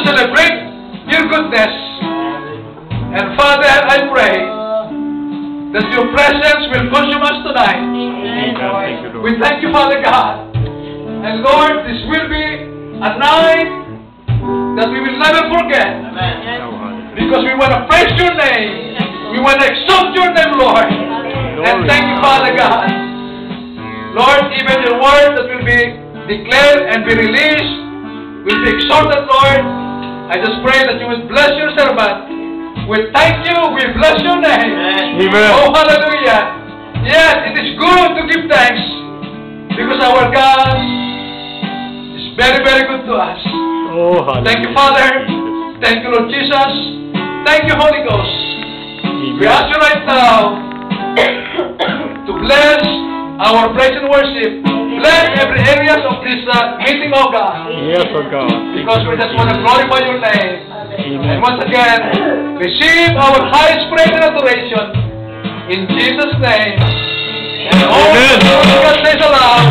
to celebrate your goodness. And Father, I pray that your presence will consume us tonight. Amen. We thank you, Father God. And Lord, this will be a night that we will never forget because we want to praise your name. We want to exalt your name, Lord. And thank you, Father God. Lord, even your word that will be declared and be released will be exalted, Lord. I just pray that you will bless your servant. We thank you. We bless your name. Amen. Oh, hallelujah. Yes, it is good to give thanks because our God is very, very good to us. Oh, hallelujah. Thank you, Father. Thank you, Lord Jesus. Thank you, Holy Ghost. We ask you right now to bless our praise and worship. Bless every areas of this uh, meeting, oh God. Yes, oh God. Because we just want to glorify your name. And once again, receive our highest praise and adoration in Jesus' name. And all Amen. God says aloud.